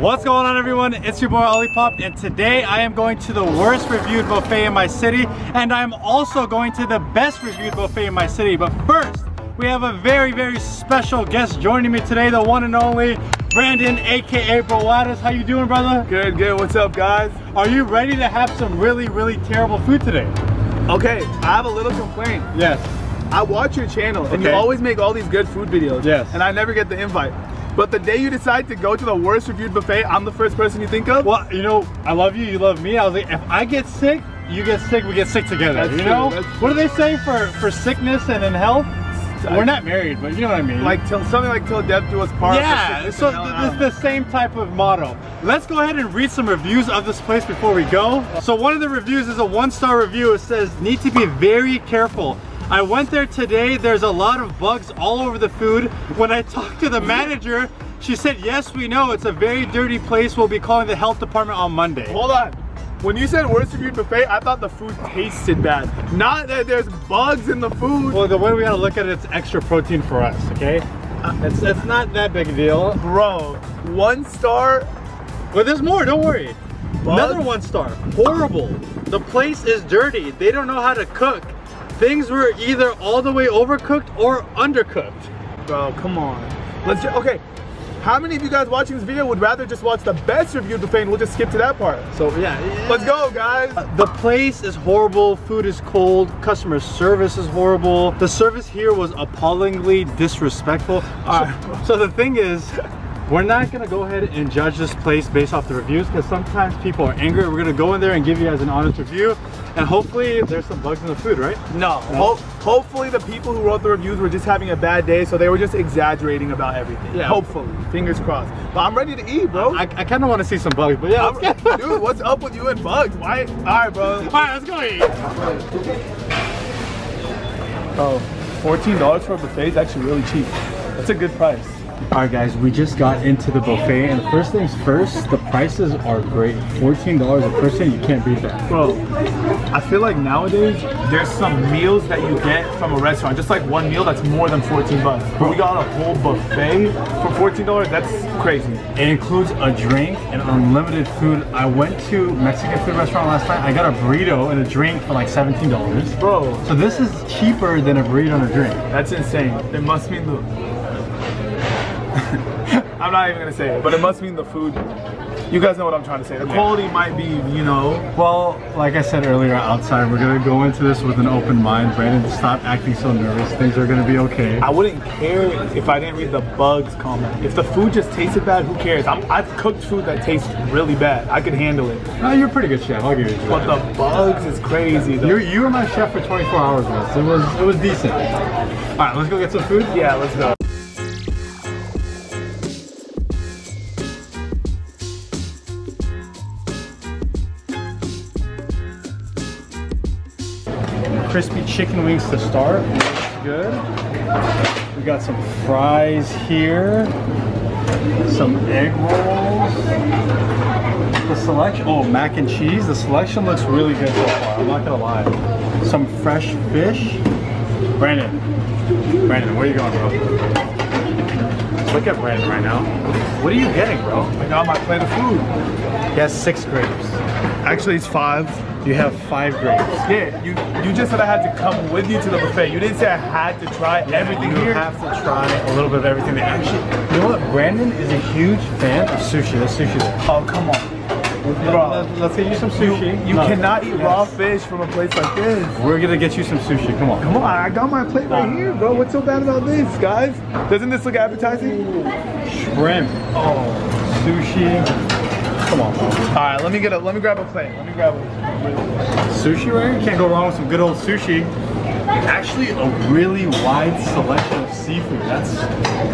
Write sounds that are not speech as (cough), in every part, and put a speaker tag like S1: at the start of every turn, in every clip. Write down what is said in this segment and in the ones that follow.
S1: What's going on everyone? It's your boy Alipop and today I am going to the worst reviewed buffet in my city and I'm also going to the best reviewed buffet in my city. But first, we have a very, very special guest joining me today, the one and only Brandon, aka Brawadis. How you doing, brother?
S2: Good, good. What's up, guys?
S1: Are you ready to have some really, really terrible food today?
S2: Okay, I have a little complaint.
S1: Yes.
S2: I watch your channel and
S1: Okay.
S2: you always make all these good food videos.
S1: Yes.
S2: And I never get the invite. But the day you decide to go to the worst reviewed buffet, I'm the first person you think of.
S1: Well, you know, I love you, you love me. I was like, if I get sick, you get sick, we get sick together.
S2: That's
S1: you
S2: true,
S1: know? What do they say for, for sickness and in health?
S2: I-
S1: We're not married, but you know what I mean.
S2: Like till something like till death do us part.
S1: Yeah, so
S2: and hell,
S1: th- it's the same type of motto. Let's go ahead and read some reviews of this place before we go. So one of the reviews is a one-star review. It says, need to be very careful. I went there today, there's a lot of bugs all over the food. When I talked to the manager, she said, yes, we know, it's a very dirty place. We'll be calling the health department on Monday.
S2: Hold on. When you said worst reviewed buffet, I thought the food tasted bad. Not that there's bugs in the food.
S1: Well, the way we gotta look at it, it's extra protein for us, okay? Uh, It's, it's not that big a deal.
S2: Bro, one star.
S1: But there's more, don't worry. Another one star. Horrible. The place is dirty. They don't know how to cook. Things were either all the way overcooked or undercooked.
S2: Bro, come on. Let's ju- okay. How many of you guys watching this video would rather just watch the best reviewed buffet and we'll just skip to that part?
S1: So yeah.
S2: Let's go, guys.
S1: Uh, the place is horrible, food is cold, customer service is horrible. The service here was appallingly disrespectful. So, so the thing is, we're not gonna go ahead and judge this place based off the reviews because sometimes people are angry. We're gonna go in there and give you guys an honest review and hopefully there's some bugs in the food, right?
S2: No. Ho- hopefully the people who wrote the reviews were just having a bad day, so they were just exaggerating about everything.
S1: Yeah.
S2: Hopefully. Fingers crossed. But I'm ready to eat, bro.
S1: I, I kind of want to see some bugs, but yeah, get (laughs)
S2: dude, what's up with you and bugs? Why? All right, bro.
S1: All right, let's go eat.
S2: Oh, $14 for a buffet is actually really cheap. That's a good price.
S1: All right, guys, we just got into the buffet, and first things first, the prices are great. $14 a person, you can't beat that.
S2: Bro, I feel like nowadays there's some meals that you get from a restaurant, just like one meal that's more than 14 bucks. But we got a whole buffet for $14. That's crazy.
S1: It includes a drink and unlimited food. I went to Mexican food restaurant last night. I got a burrito and a drink for like $17.
S2: Bro,
S1: So this is cheaper than a burrito and a drink.
S2: that's insane. It must mean the. (laughs) I'm not even gonna say it, but it must mean the food. You guys know what I'm trying to say. The quality might be, you know,
S1: Well, like I said earlier outside, we're gonna go into this with an open mind. Brandon, stop acting so nervous. Things are gonna be okay.
S2: I wouldn't care if I didn't read the bugs comment. If the food just tasted bad, who cares? I'm, I've cooked food that tastes really bad. I could handle it.
S1: No, you're a pretty good chef. I'll give you
S2: But
S1: that.
S2: the bugs is crazy. though.
S1: You, you were my chef for 24 hours once. It was it was decent. All right, let's go get some food.
S2: Yeah, let's go.
S1: Crispy chicken wings to start. Looks good. We got some fries here. Some egg rolls. The selection. Oh, mac and cheese. The selection looks really good so far. I'm not gonna lie. Some fresh fish. Brandon. Brandon, where are you going, bro? Look at Brandon right now. What are you getting, bro?
S2: I got my plate of food.
S1: He has six grapes.
S2: Actually, it's five.
S1: You have five grapes.
S2: Yeah, you you just said I had to come with you to the buffet. You didn't say I had to try everything
S1: you
S2: here.
S1: have to try a little bit of everything. They actually, you know what? Brandon is a huge fan of sushi. There's sushi there.
S2: oh, come on. Bro,
S1: Let's, get you some
S2: you,
S1: sushi.
S2: you
S1: No.
S2: cannot eat
S1: Yes.
S2: raw fish from a place like this.
S1: We're gonna get you some sushi. Come on.
S2: Come on, I got my plate right here, bro. What's so bad about this, guys? Doesn't this look appetizing?
S1: Shrimp. Oh, sushi. Come on, bro.
S2: All right, let me get a let me grab a plate. Let me grab a.
S1: Sushi, right? You can't go wrong with some good old sushi. Actually, a really wide selection of seafood. That's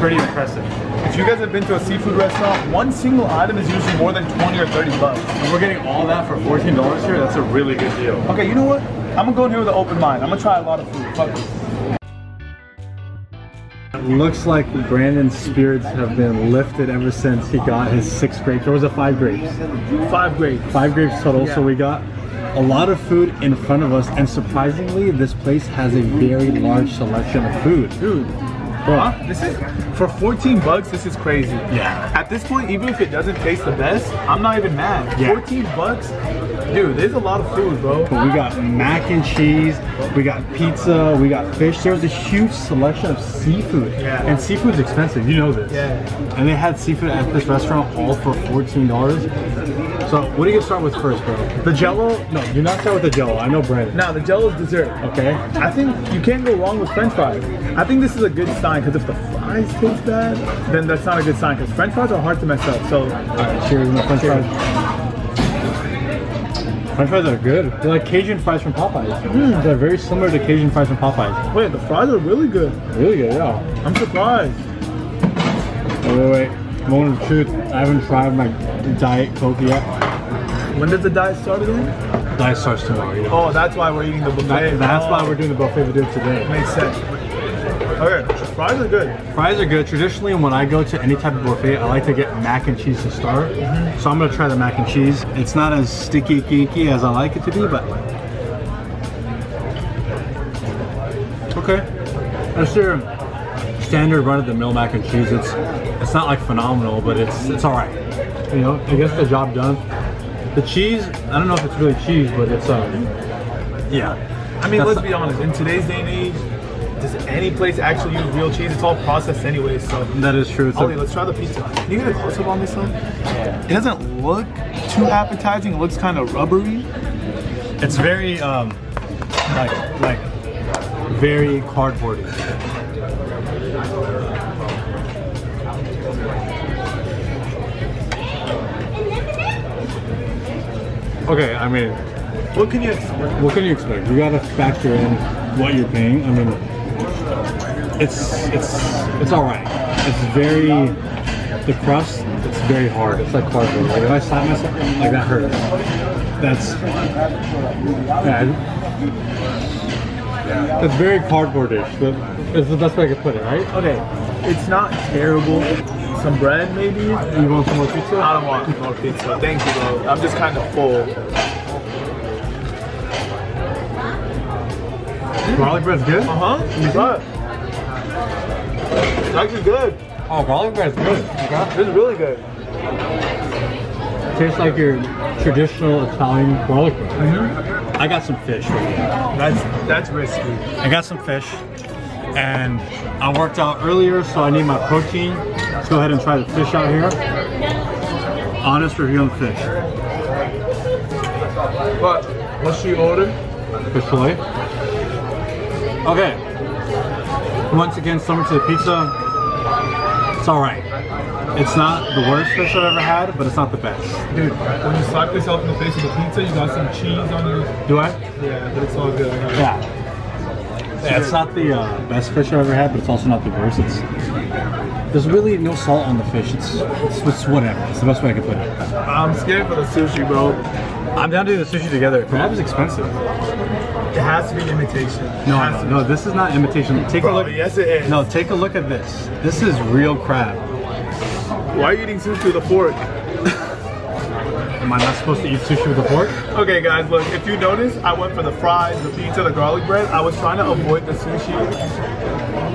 S1: pretty impressive.
S2: If you guys have been to a seafood restaurant, one single item is usually more than 20 or 30 bucks.
S1: And we're getting all that for $14 here. That's a really good deal.
S2: Okay, you know what? I'm gonna go in here with an open mind. I'm gonna try a lot of food. Fuck it.
S1: Looks like Brandon's spirits have been lifted ever since he got his six grapes. Or was it five grapes?
S2: Five grapes.
S1: Five grapes total. So we got a lot of food in front of us, and surprisingly, this place has a very large selection of food.
S2: Dude, Huh? This is for 14 bucks. This is crazy.
S1: Yeah.
S2: At this point, even if it doesn't taste the best, I'm not even mad.
S1: Yeah.
S2: 14 bucks, dude. There's a lot of food, bro.
S1: We got mac and cheese, we got pizza, we got fish. There's a huge selection of seafood.
S2: Yeah.
S1: And seafood's expensive, you know this.
S2: Yeah.
S1: And they had seafood at this restaurant all for $14. So what do you start with first, bro?
S2: The Jello.
S1: No, do not start with the jello. I know Brandon.
S2: Now the jello is dessert.
S1: Okay.
S2: I think you can't go wrong with French fries. I think this is a good sign because if the fries taste bad, then that's not a good sign because French fries are hard to mess up. So
S1: Alright, cheers on the french fries. French fries are good. They're like Cajun fries from Popeyes. Hmm. They're very similar to Cajun fries from Popeyes.
S2: wait, the fries are really good.
S1: Really good, yeah.
S2: I'm surprised.
S1: Oh, wait, wait. Moment of truth. I haven't tried my Diet Coke yet.
S2: When does the diet start again?
S1: Diet starts tomorrow. Know?
S2: Oh, that's why we're eating the buffet.
S1: That- that's
S2: Oh,
S1: why we're doing the buffet we did today.
S2: Makes sense. Okay, fries are good.
S1: Fries are good. Traditionally, when I go to any type of buffet, I like to get mac and cheese to start. So I'm gonna try the mac and cheese. It's not as sticky kinky as I like it to be, but okay. That's your standard run-of-the-mill mac and cheese. It's it's not like phenomenal, but it's it's all right. You know, it gets the job done. The cheese, I don't know if it's really cheese, but it's um, yeah.
S2: I mean,
S1: That's
S2: let's be honest. In today's day and age, does any place actually use real cheese? It's all processed anyway. So,
S1: That is true.
S2: Ollie, let's try the pizza. Can you get a close up on this one? It doesn't look too appetizing. It looks kind of rubbery.
S1: It's very um like like very cardboardy. Okay, I mean,
S2: What can you expect?
S1: what can you expect? You gotta factor in what you're paying. I mean, it's it's it's all right. It's very the crust. It's very hard. It's like cardboard. Like if I slap myself, like that hurts. That's yeah. It's very cardboardish. But is the best way I could put it, right?
S2: Okay, it's not terrible. Some bread, maybe.
S1: You want some more pizza?
S2: I don't want more pizza. Thank you, bro. I'm just kind of full.
S1: Garlic bread's good.
S2: Uh huh. But it's actually good.
S1: Oh, garlic bread's good. Okay.
S2: Is really good.
S1: Tastes like your traditional Italian garlic bread.
S2: Mm-hmm.
S1: I got some fish. for you.
S2: That's that's risky.
S1: I got some fish, and I worked out earlier, so I need my protein. Let's go ahead and try the fish out here. Honest review on the fish.
S2: But what she ordered?
S1: Fish fillet. Okay. Once again, similar to the pizza, it's all right. It's not the worst fish I've ever had, but it's not the best.
S2: Dude, when you slap yourself in the face with the pizza, you got some cheese on your.
S1: Do I?
S2: Yeah, but it's all good.
S1: Yeah. Yeah, it's not the uh, best fish I've ever had, but it's also not the worst. It's there's really no salt on the fish. It's it's, it's whatever. It's the best way I can put it.
S2: I'm scared for the sushi, bro.
S1: I'm down to do the sushi together. Crab is expensive.
S2: It has to be imitation.
S1: No, no, no. This is not imitation. Take a look.
S2: yes it is.
S1: No, take a look at this. This is real crab.
S2: Why are you eating sushi with a fork? (laughs)
S1: Am I not supposed to eat sushi with a fork?
S2: Okay, guys, look. If you notice, I went for the fries, the pizza, the garlic bread. I was trying to avoid the sushi,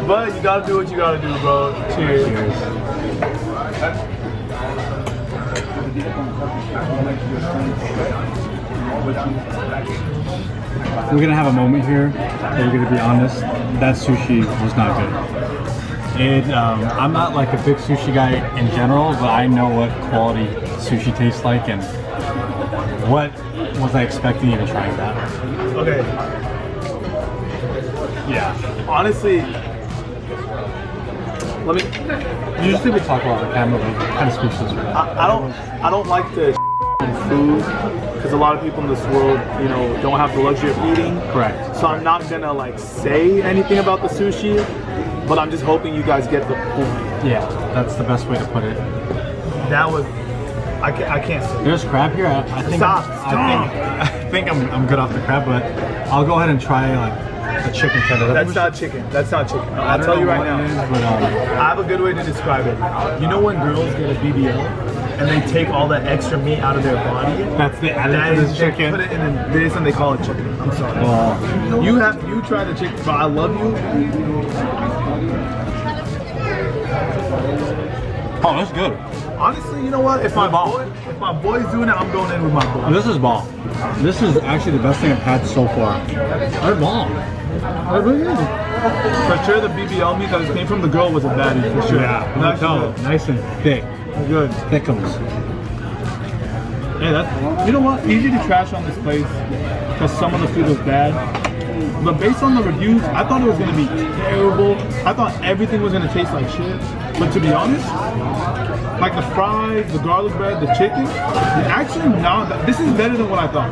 S2: but you gotta do what you gotta do, bro. Cheers.
S1: We're gonna have a moment here. That you're gonna be honest. That sushi was not good. It. Um, I'm not like a big sushi guy in general, but I know what quality sushi tastes like, and what was I expecting even trying that?
S2: Okay,
S1: Yeah.
S2: honestly, let me.
S1: You just Usually we talk about the camera, but kind of speechless.
S2: I, I don't. I don't like to on food because a lot of people in this world, you know, don't have the luxury of eating.
S1: Correct.
S2: So I'm not gonna like say anything about the sushi, but I'm just hoping you guys get the point.
S1: Yeah, that's the best way to put it.
S2: That was. I can't. I can't say.
S1: There's crab here. I, I think.
S2: Stop,
S1: I think. (laughs) I think I'm, I'm good off the crab, but I'll go ahead and try like a chicken tender.
S2: That's not chicken. That's not chicken. I'll tell you right now.
S1: is, but um,
S2: I have a good way to describe it. You know when girls get a BBL and they take all that extra meat out of their body?
S1: that's the
S2: That
S1: this
S2: they
S1: chicken.
S2: Put it in this and they call it chicken. I'm sorry.
S1: Well,
S2: You have you try the chicken, but I love you.
S1: Oh, that's good.
S2: Honestly, you know what? If my boy, if my boy's doing it, I'm going in with my boy.
S1: This is bomb. This is actually the best thing I've had so far. They're bomb. They're really good.
S2: For sure, the BBL meat that came from the girl was a baddie. For sure.
S1: Yeah,
S2: Nice,
S1: Nice and thick.
S2: Good.
S1: Thickums.
S2: Hey, that's you know what? Easy to trash on this place because some of the food was bad. But based on the reviews, I thought it was gonna be terrible. I thought everything was gonna taste like shit. But to be honest, like the fries, the garlic bread, the chicken, actually not. This is better than what I thought.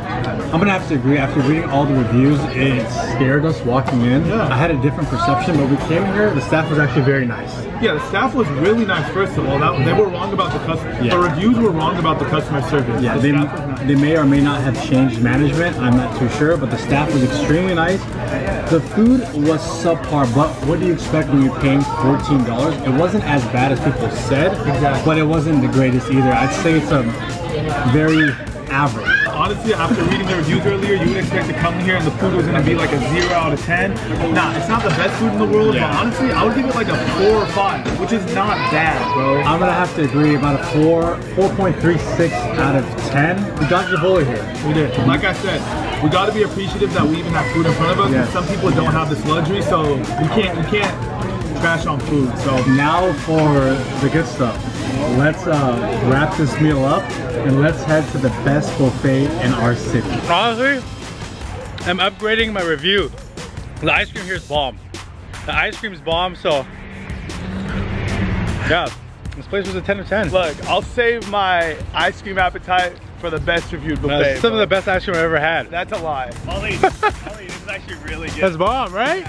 S1: I'm gonna have to agree. After reading all the reviews, it scared us walking in.
S2: Yeah.
S1: I had a different perception, but we came here. The staff was actually very nice.
S2: Yeah, the staff was really nice. First of all, that, they were wrong about the customer.
S1: Yeah.
S2: The reviews were wrong about the customer service.
S1: Yeah,
S2: the
S1: they,
S2: nice.
S1: they may or may not have changed management. I'm not too sure, but the staff was extremely nice. The food was subpar, but what do you expect when you're paying $14? It wasn't as bad as people said,
S2: Exactly.
S1: but it wasn't the greatest either. I'd say it's a very average.
S2: Honestly, after reading the reviews earlier, you would expect to come here and the food was gonna be like a zero out of ten. Nah, it's not the best food in the world,
S1: Yeah.
S2: but honestly, I would give it like a four or five, which is not bad, bro.
S1: I'm gonna have to agree about a four, 4.36 out of 10. We got Javola here.
S2: We did. Like I said, we got to be appreciative that we even have food in front of us.
S1: Yes.
S2: Some people don't have this luxury, so we can't we can't trash on food. So
S1: Now for the good stuff. Let's uh, wrap this meal up and let's head to the best buffet in our city.
S3: Honestly, I'm upgrading my review. The ice cream here is bomb. The ice cream is bomb, so yeah, this place was a 10 of 10.
S2: look, I'll save my ice cream appetite for the best reviewed buffet.
S3: That's some of the best ice cream I've ever had.
S2: That's a lie.
S4: Ollie, (laughs) Ollie, this is actually really good.
S3: That's bomb, right?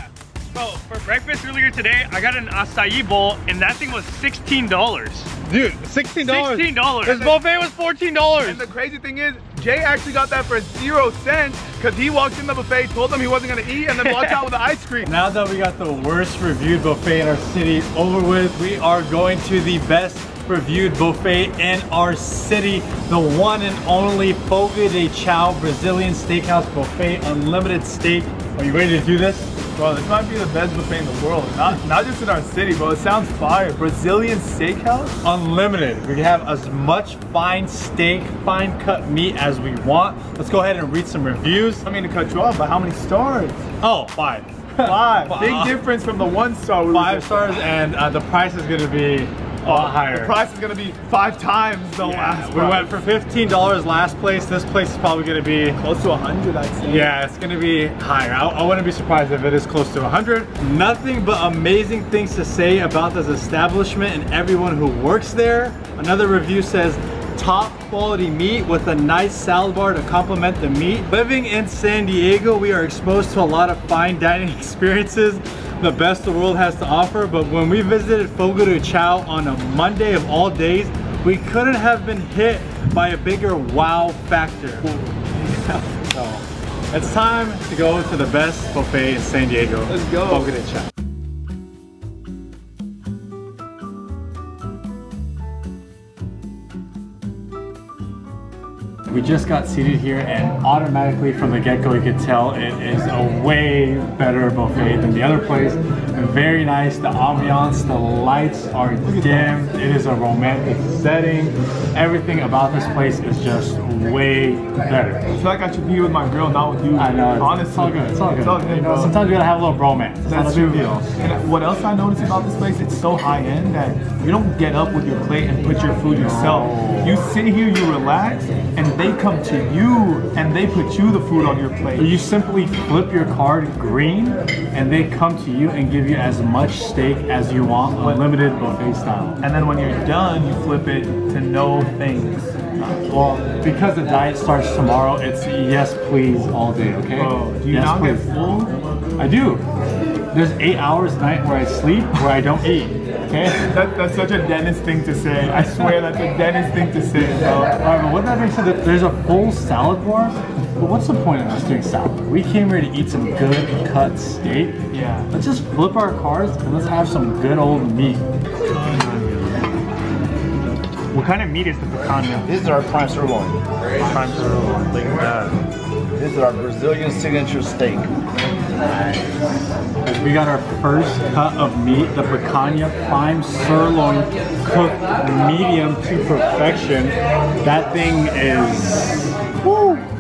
S4: Bro, for breakfast earlier today, I got an acai bowl, and that thing was $16.
S3: Dude, $16.
S4: $16.
S3: This buffet was $14.
S2: And the crazy thing is, Jay actually got that for zero cents because he walked in the buffet, told them he wasn't gonna eat, and then walked out with the ice cream.
S1: Now that we got the worst reviewed buffet in our city over with, we are going to the best reviewed buffet in our city, the one and only Fogo de Chao Brazilian Steakhouse Buffet, unlimited steak. Are you ready to do this?
S2: Bro, this might be the best buffet in the world. Not not just in our city, bro. It sounds fire. Brazilian steakhouse?
S1: Unlimited. We can have as much fine steak, fine cut meat as we want. Let's go ahead and read some reviews.
S2: I mean to cut you off, but how many stars?
S1: Oh, five.
S2: Five. (laughs) Big difference from the one star. We
S1: Five stars, and uh, the price is gonna be lot higher.
S2: The price is gonna be five times the
S1: Yeah,
S2: last.
S1: we went for $15 last place. This place is probably gonna be,
S2: close to hundred, I'd say.
S1: yeah, it's gonna be higher. I, I wouldn't be surprised if it is close to 100. Nothing but amazing things to say about this establishment and everyone who works there. Another review says, top quality meat with a nice salad bar to complement the meat. Living in San Diego, we are exposed to a lot of fine dining (laughs) experiences the best the world has to offer, but when we visited Fogo de Chao on a Monday of all days, we couldn't have been hit by a bigger wow factor. (laughs) so, it's time to go to the best buffet in San Diego.
S2: Let's go.
S1: Fogo de Chao. We just got seated here and automatically from the get-go you could tell it is a way better buffet than the other place. Very nice, the ambiance, the lights are dim, it is a romantic setting. Everything about this place is just way better.
S2: I feel like I should be with my girl, not with you.
S1: I know, it's,
S2: Honestly,
S1: it's all good, it's all good.
S2: It's all good,
S1: You know, sometimes you gotta have a little bromance. It's
S2: That's true.
S1: deal.
S2: And what else I noticed about this place, it's so high end that you don't get up with your plate and put your food yourself. You sit here, you relax, and they come to you and they put you the food on your plate.
S1: You simply flip your card green and they come to you and give you as much steak as you want, unlimited buffet style.
S2: And then when you're done, you flip it to no things.
S1: Well, because the diet starts tomorrow, it's yes please all day, okay?
S2: Bro, do you
S1: yes,
S2: not
S1: please.
S2: get full?
S1: I do. There's eight hours a night where I sleep, where I don't eat, okay?
S2: That, that's such a dentist thing to say. I swear that's a dentist thing to say, bro.
S1: Alright, but what that being said, there's a full salad bar, but what's the point of us doing salad? We came here to eat some good cut steak.
S2: Yeah.
S1: Let's just flip our cars and let's have some good old meat.
S4: What kind of meat is the picanha?
S5: This is our prime sirloin.
S4: Prime sirloin.
S5: Look at that. This is our Brazilian signature steak.
S1: As we got our first cut of meat, the picanha prime sirloin cooked medium to perfection. That thing is woo.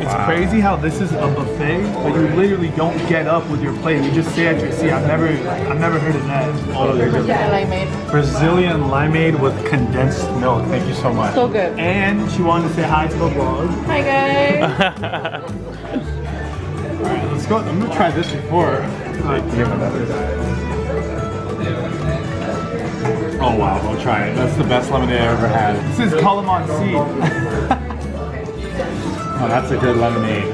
S2: It's crazy how this is a buffet, but you literally don't get up with your plate. You just stay at your seat. I've never, I've never heard of that.
S1: Oh, they're.
S5: Yeah, I made.
S1: Brazilian limeade with condensed milk. Thank you so much.
S5: So good.
S2: And she wanted to say hi to the vlog.
S5: Hi guys. (laughs)
S1: Alright, let's go. I'm gonna try this before. Oh wow, I'll try it. That's the best lemonade I ever had.
S2: This is calamansi. (laughs)
S1: Oh, that's a good lemonade.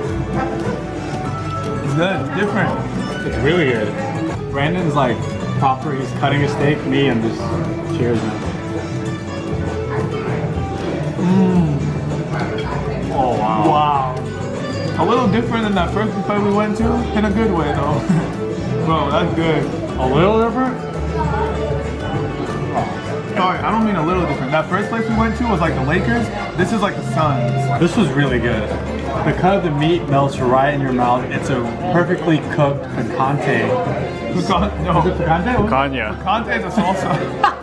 S2: It's good. It's different.
S1: It's really good. Brandon's like proper. He's cutting a steak. Me, I'm just cheers. Mmm. Oh wow.
S2: Wow. A little different than that first buffet we went to, in a good way though. (laughs) Bro, that's good.
S1: A little different.
S2: Sorry, I don't mean a little different. That first place we went to was like the Lakers. This is like the Suns.
S1: This was really good. The cut of the meat melts right in your mouth. It's a perfectly cooked picante.
S2: Pecan- no,
S1: Picante?
S3: Kanya.
S2: Picante is a salsa. (laughs)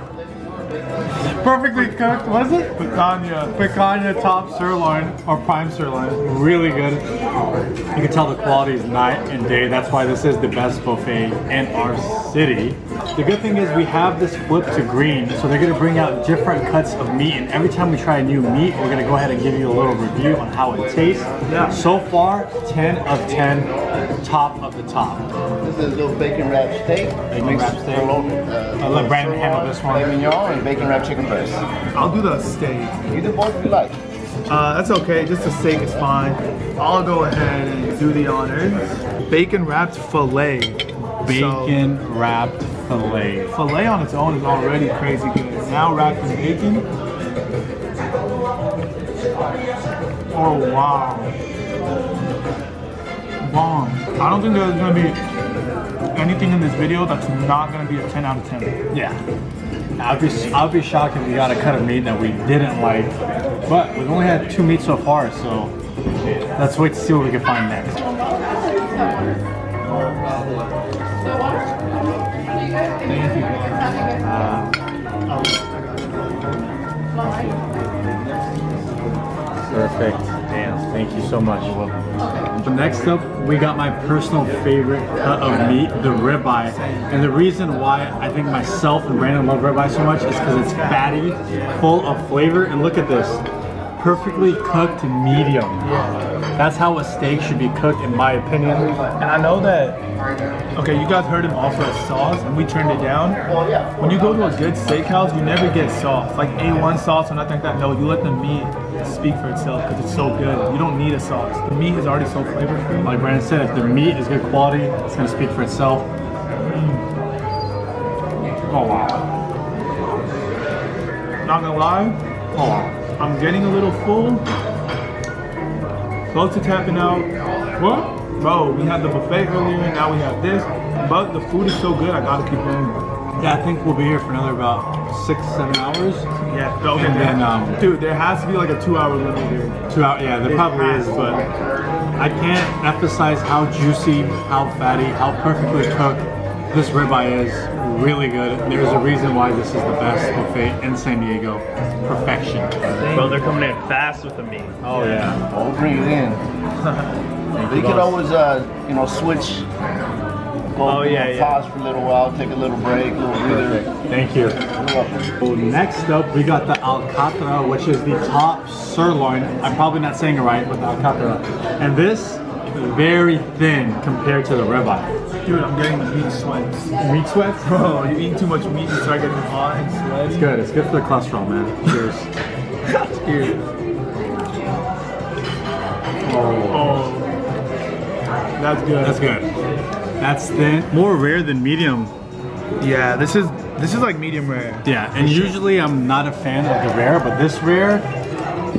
S1: Perfectly cooked. What is it?
S2: Picanha.
S1: Picanha top sirloin or prime sirloin. Really good. You can tell the quality is night and day. That's why this is the best buffet in our city. The good thing is we have this flip to green, so they're gonna bring out different cuts of meat. And every time we try a new meat, we're gonna go ahead and give you a little review on how it tastes.
S2: Yeah.
S1: So far, 10 of 10, top of the top.
S6: This is a little bacon wrap steak.
S1: Bacon
S6: mixed
S1: wrap steak.
S6: with, uh,
S1: I'll let Brandon handle this one.
S6: Filet mignon and bacon wrap chicken breast.
S2: I'll do the steak.
S6: Either both if you like.
S2: Uh, that's okay, just the steak is fine. I'll go ahead and do the honors. Bacon wrapped filet.
S1: Bacon wrapped filet.
S2: So, filet on its own is already crazy good. Now wrapped in bacon. Oh wow. Bomb. I don't think there's gonna be anything in this video that's not gonna be a 10 out of 10.
S1: Yeah. I'd be I'd be shocked if we got a cut of meat that we didn't like. But we've only had two meats so far, so let's wait to see what we can find next. Perfect. Damn. Thank you so much. Next up, we got my personal favorite cut of meat, the ribeye. And the reason why I think myself and Brandon love ribeye so much is because it's fatty, full of flavor. And look at this, perfectly cooked medium. That's how a steak should be cooked, in my opinion.
S2: And I know that, okay, you guys heard him offer a sauce and we turned it down. When you go to a good steakhouse, you never get sauce, like A1 sauce or nothing like that. No, you let the meat speak for itself because it's so good. You don't need a sauce. The meat is already so flavorful.
S1: Like Brandon said, if the meat is good quality, it's gonna speak for itself. Mm. Oh wow.
S2: Not gonna lie,
S1: Oh.
S2: I'm getting a little full. Close to tapping out.
S1: What?
S2: Bro, we had the buffet earlier, now we have this. But the food is so good, I gotta keep going.
S1: Yeah, I think we'll be here for another about six, seven hours.
S2: Yeah, okay,
S1: And then, um,
S2: dude, there has to be like a two-hour limit here.
S1: Two hour, yeah, there
S2: It
S1: probably is, but I can't emphasize how juicy, how fatty, how perfectly cooked this ribeye is. Really good. There's a reason why this is the best buffet in San Diego. Perfection.
S4: Bro, they're coming in fast with the meat.
S1: Oh yeah.
S6: We'll bring it in. (laughs)
S1: Thank
S6: You
S1: you,
S6: could always, uh, you know, switch. Go,
S4: Oh, yeah, yeah.
S6: Pause for a little while, take a little break, a little breather.
S1: Thank you.
S6: You're welcome.
S1: So next up, we got the alcatra, which is the top sirloin. I'm probably not saying it right, but the alcatra. And this, very thin compared to the ribeye.
S2: Dude, I'm getting the meat sweats.
S1: Meat sweats?
S2: Bro, you eat too much meat, you start getting hot and sweaty.
S1: It's good. It's good for the cholesterol, man. Cheers. (laughs)
S2: Cheers.
S1: Oh,
S2: Oh, that's good.
S1: that's good. That's thin. More rare than medium.
S2: Yeah, this is this is like medium rare.
S1: Yeah, and usually I'm not a fan of the rare, but this rare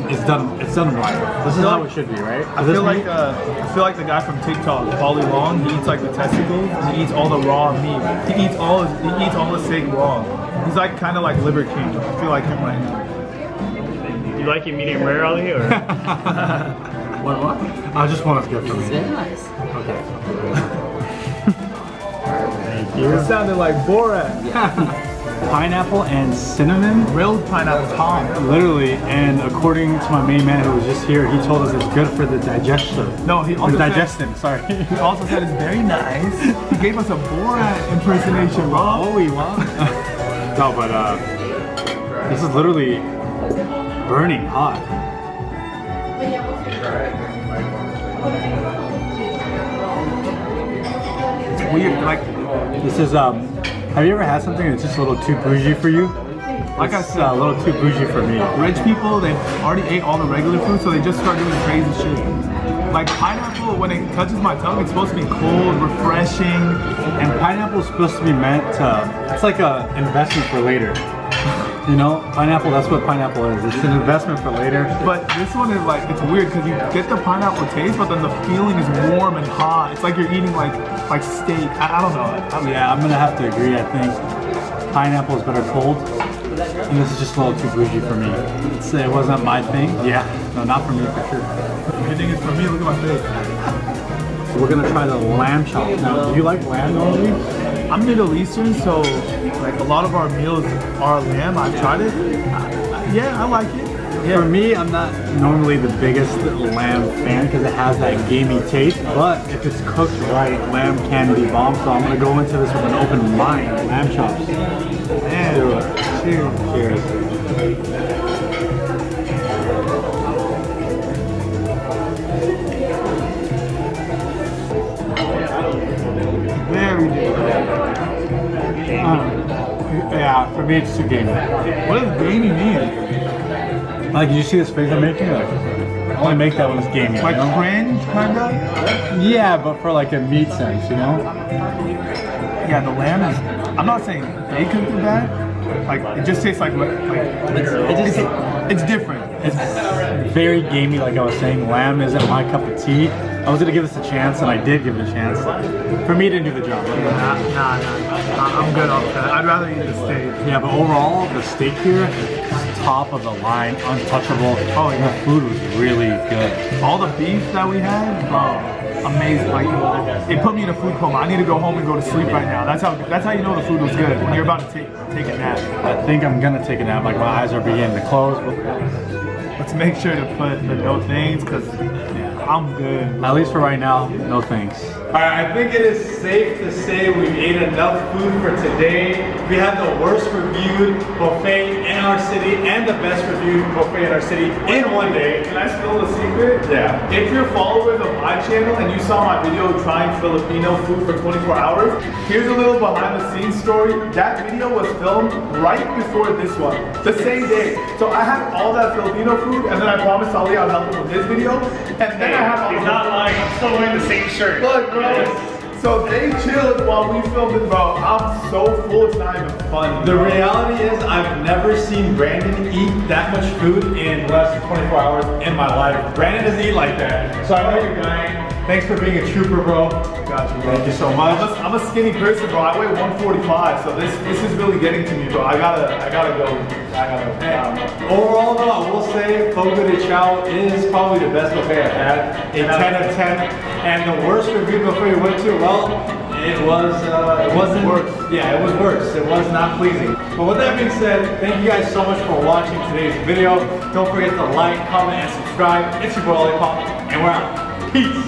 S1: is done. It's done right. This is
S2: feel
S1: how
S2: like-
S1: it should be, right?
S2: I feel like uh, I feel like the guy from TikTok, Paulie Long. He eats like the testicles. And he eats all the raw meat. He eats all he eats all the steak raw. He's like kind of like Liver King. I feel like him right now.
S4: You like it medium rare, Ali, or? (laughs)
S1: What, what? I just want to get from
S5: Very nice.
S1: Thank you.
S2: It sounded like Borat. (laughs)
S1: Pineapple and cinnamon?
S2: Grilled pineapple Tom.
S1: Literally, and according to my main man who was just here, he told us it's good for the digestion.
S2: No, he also
S1: digestion, sorry.
S2: he also said it's very nice. He gave us a Borat impersonation, bro.
S1: Oh, we want. (laughs) no, but uh, this is literally burning hot.
S2: It's weird. Like,
S1: This is um. Have you ever had something that's just a little too bougie for you?
S2: like I said,
S1: uh, a little too bougie for me.
S2: rich people they already ate all the regular food, so they just start doing crazy shit. Like pineapple, when it touches my tongue, it's supposed to be cold, refreshing.
S1: And pineapple is supposed to be meant to. It's like a investment for later. You know, pineapple. That's what pineapple is. It's an investment for later.
S2: But this one is like it's weird because you get the pineapple taste, but then the feeling is warm and hot. It's like you're eating like like steak. I, I don't know. I-
S1: Yeah, I'm gonna have to agree. I think pineapple is better cold, and this is just a little too bougie for me. It's, it wasn't my thing. Yeah, no, not for me for sure.
S2: You think it's for me? Look at my face.
S1: So we're gonna try the lamb chop. Now, do you like lamb normally?
S2: I'm Middle Eastern, so like a lot of our meals are lamb. I've tried it. I- yeah, I like it.
S1: For me, I'm not normally the biggest lamb fan because it has that gamey taste. But if it's cooked right, lamb can be bomb. So I'm gonna go into this with an open mind. Lamb chops.
S2: Man, cheers.
S1: Cheers.
S2: Very good.
S1: Um, yeah, for me it's too gamey.
S2: What does gamey mean?
S1: Like, did you see this face I'm making? Like, I only make that when it's gamey.
S2: Like
S1: you know?
S2: cringe, kinda?
S1: Yeah, but for like a meat sense, you know?
S2: Yeah, the lamb is. I'm not saying they cooked it bad. Like it just tastes like like
S1: It just
S2: it's, it's different.
S1: it's very gamey, like I was saying. Lamb isn't my cup of tea. I was gonna give this a chance, and I did give it a chance. For me, it didn't do the job.
S2: Nah, nah, nah, nah. I'm good off that. I'd rather eat the steak.
S1: Yeah, but overall, the steak here is top of the line, untouchable.
S2: Oh, yeah.
S1: the food was really good.
S2: All the beef that we had, bro, amazing. Like it put me in a food coma. I need to go home and go to sleep right now. That's how that's how you know the food was good when you're about to take take a nap.
S1: I think I'm gonna take a nap. Like my eyes are beginning to close.
S2: Let's make sure to put the no things because I'm good.
S1: At least for right now, no thanks. Alright, I think it is safe to say we've ate enough food for today. We had the worst reviewed buffet in our city and the best reviewed buffet in our city in one day.
S2: Can I spill the secret?
S1: Yeah.
S2: If you're followers of my channel and you saw my video trying Filipino food for 24 hours, here's a little behind the scenes story. That video was filmed right before this one, the same day. So I had all that Filipino food and then I promised Ali I'll help him with his video. And then I had all
S4: He's not lying. I'm still wearing the same shirt.
S2: Look. So they chilled while we filmed it, bro. I'm so full, it's not even funny.
S1: The
S2: bro.
S1: reality is I've never seen Brandon eat that much food in less than 24 hours in my life. Brandon doesn't eat like that. So I know you're dying. Thanks for being a trooper, bro.
S2: Got you, bro.
S1: Thank you so much.
S2: I'm a, I'm a skinny person, bro. I weigh 145, so this this is really getting to me, bro. I gotta I gotta go. I gotta.
S1: Hey, um, overall though, I will say Fogo de Chao is probably the best buffet I've had. A 10 of 10. And the worst review before you went to, well, it was, uh, it wasn't,
S2: Worse.
S1: yeah, it was worse. It was not pleasing. But with that being said, thank you guys so much for watching today's video. Don't forget to like, comment, and subscribe. It's your boy Lollipop, and we're out. Peace.